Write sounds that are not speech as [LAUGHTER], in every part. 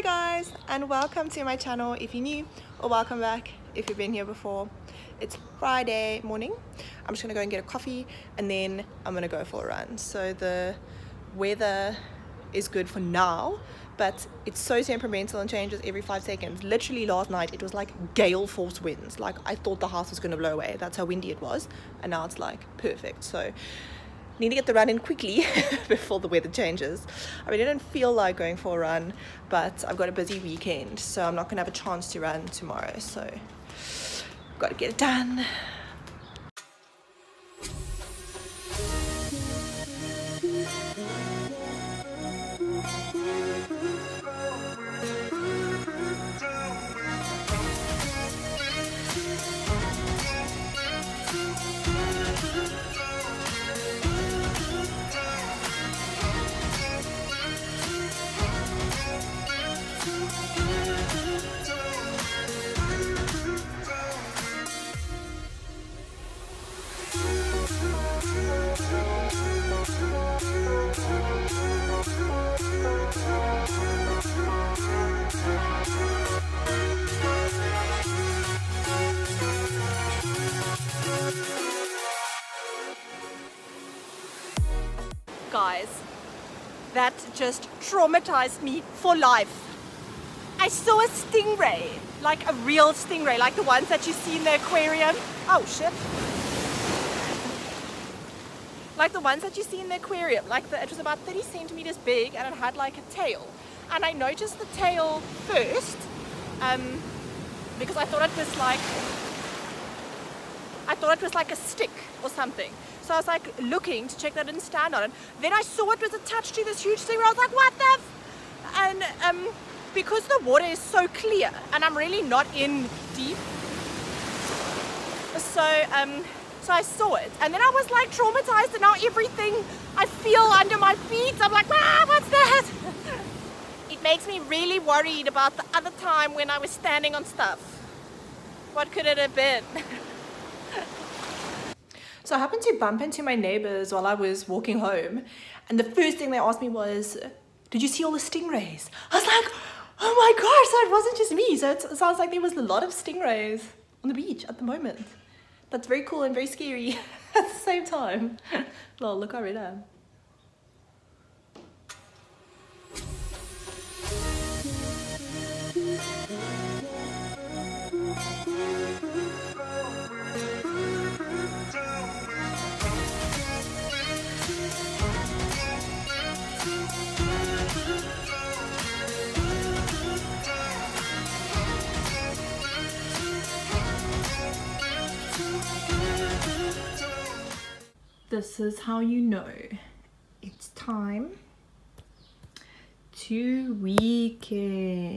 Hi guys and welcome to my channel if you're new or welcome back if you've been here before. It's Friday morning. I'm just gonna go and get a coffee and then I'm gonna go for a run. So the weather is good for now but it's so temperamental and changes every five seconds. Literally last night it was like gale force winds. Like I thought the house was gonna blow away. That's how windy it was and now it's like perfect. So need to get the run in quickly [LAUGHS] before the weather changes. I really don't feel like going for a run, but I've got a busy weekend, so I'm not gonna have a chance to run tomorrow. So, got to get it done. Guys that just traumatized me for life. I saw a stingray like a real stingray like the ones that you see in the aquarium. Oh shit. Like the ones that you see in the aquarium like the, it was about 30 centimeters big and it had like a tail. And I noticed the tail first um, because I thought it was like I thought it was like a stick or something so I was like looking to check that it didn't stand on it. Then I saw it was attached to this huge thing where I was like, what the f-? And um, because the water is so clear and I'm really not in deep, so um, so I saw it and then I was like traumatized and now everything I feel under my feet, I'm like, ah, what's that? [LAUGHS] it makes me really worried about the other time when I was standing on stuff. What could it have been? [LAUGHS] So I happened to bump into my neighbors while I was walking home, and the first thing they asked me was, Did you see all the stingrays? I was like, Oh my gosh, so it wasn't just me. So it sounds like there was a lot of stingrays on the beach at the moment. That's very cool and very scary [LAUGHS] at the same time. [LAUGHS] Lol, look how red I am. This is how you know it's time to weekend.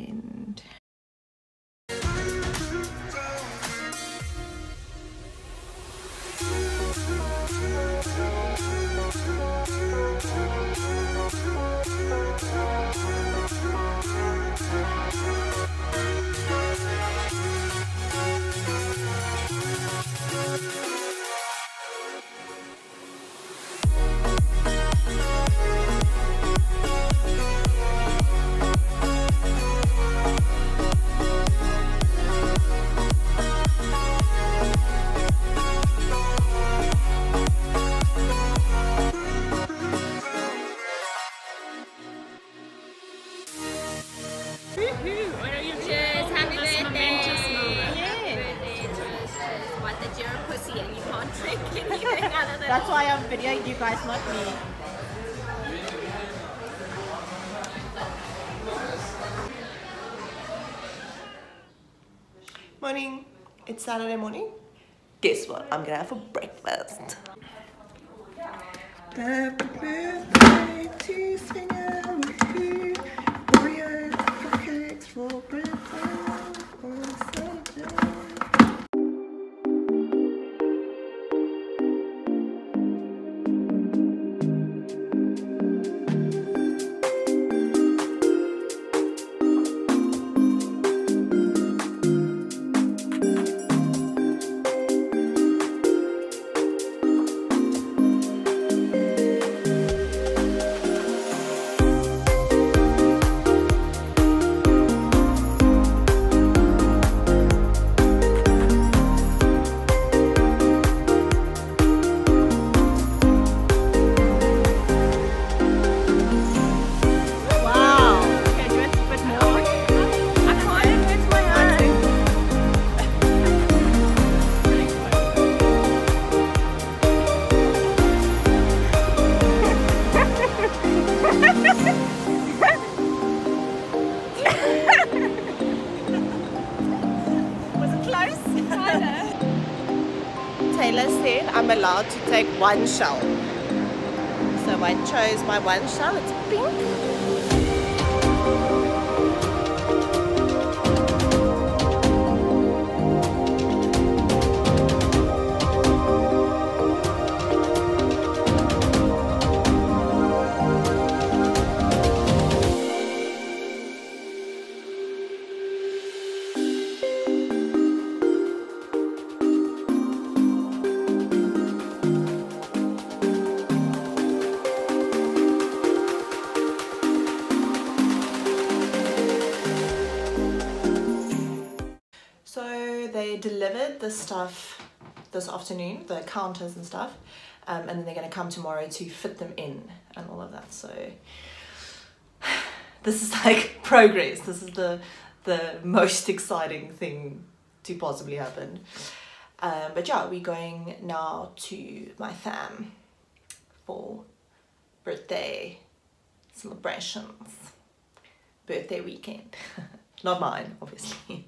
Videoing not me. Morning. It's Saturday morning. Guess what? I'm gonna have for breakfast. Happy birthday to Swinger, woohoo! Oreo cupcakes for breakfast one shell. So I chose my one shell, it's delivered the stuff this afternoon, the counters and stuff, um, and then they're going to come tomorrow to fit them in and all of that. So [SIGHS] this is like [LAUGHS] progress. This is the the most [LAUGHS] exciting thing to possibly happen. Um, but yeah, we're going now to my fam for birthday celebrations, birthday weekend. [LAUGHS] Not mine, obviously.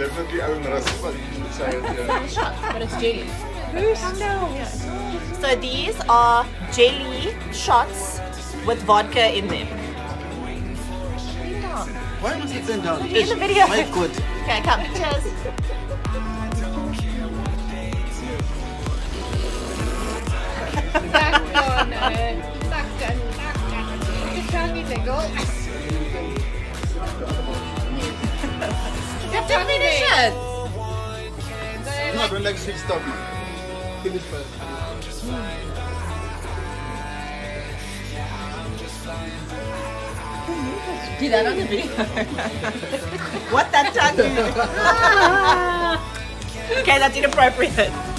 definitely own recipe, but you should say it. Yeah. but it's jelly. So these are jelly shots with vodka in them. Why must it turn down? In the video. My God. Okay, come. Cheers. No, don't like sweet stuff. man. Finish first. Do that on the video. what that tongue [LAUGHS] okay, that's inappropriate.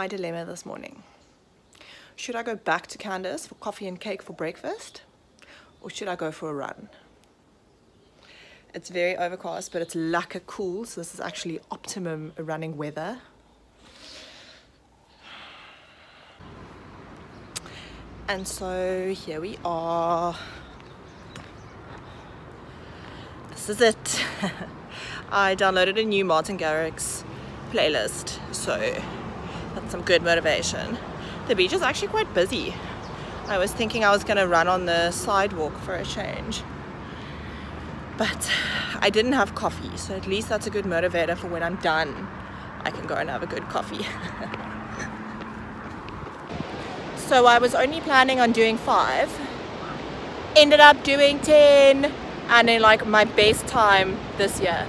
My dilemma this morning. Should I go back to Candace for coffee and cake for breakfast? Or should I go for a run? It's very overcast, but it's lekker cool, so this is actually optimum running weather. And so here we are. this is it. [LAUGHS] I downloaded a new Martin Garrix playlist, so that's some good motivation. The beach is actually quite busy. I was thinking I was gonna run on the sidewalk for a change, but I didn't have coffee, so at least that's a good motivator for when I'm done. I can go and have a good coffee. [LAUGHS] so I was only planning on doing five, ended up doing 10 and in like my best time this year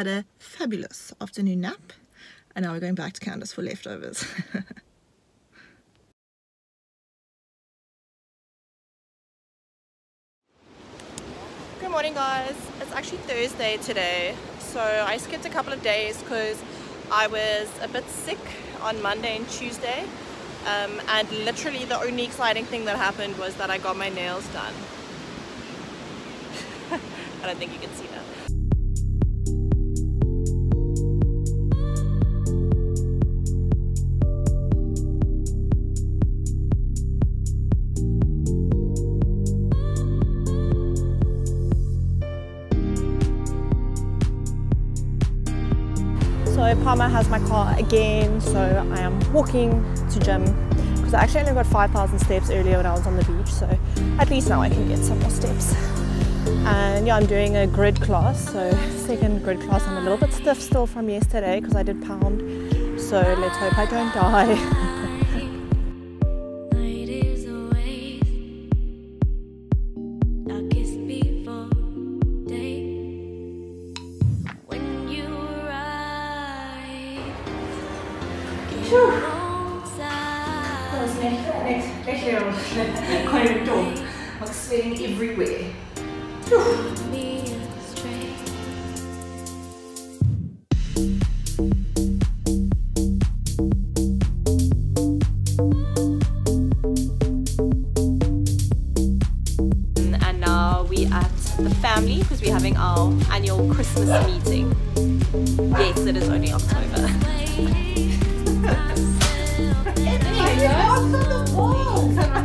had a fabulous afternoon nap and now we're going back to Candace for leftovers [LAUGHS] Good morning guys. It's actually Thursday today. So I skipped a couple of days because I was a bit sick on Monday and Tuesday. Um, and literally the only exciting thing that happened was that I got my nails done. [LAUGHS] I don't think you can see that. Palmer has my car again, so I am walking to gym because I actually only got 5,000 steps earlier when I was on the beach, so at least now I can get some more steps. And yeah, I'm doing a grid class, so second grid class. I'm a little bit stiff still from yesterday because I did pound, so let's hope I don't die. [LAUGHS] I'm sweating everywhere. And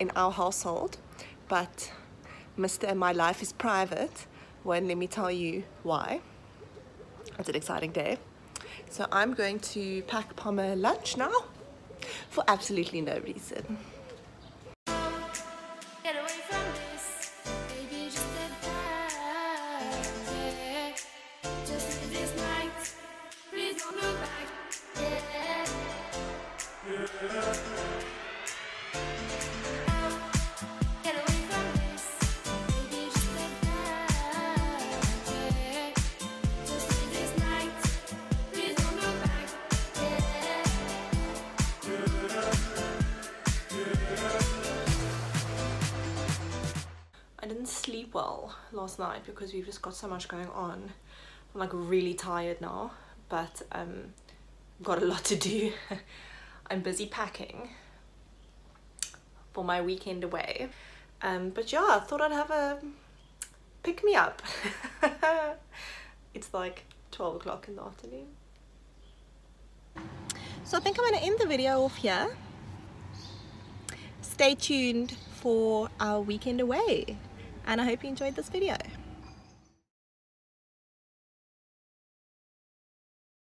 in our household, but Mr. My Life is Private won't let me tell you why. It's an exciting day. So I'm going to pack Palmer lunch now for absolutely no reason. I well last night because we've just got so much going on. I'm like really tired now, but um, got a lot to do. [LAUGHS] I'm busy packing for my weekend away. Um, but yeah, I thought I'd have a pick me up. [LAUGHS] it's like 12 o'clock in the afternoon. So I think I'm going to end the video off here. Stay tuned for our weekend away and I hope you enjoyed this video.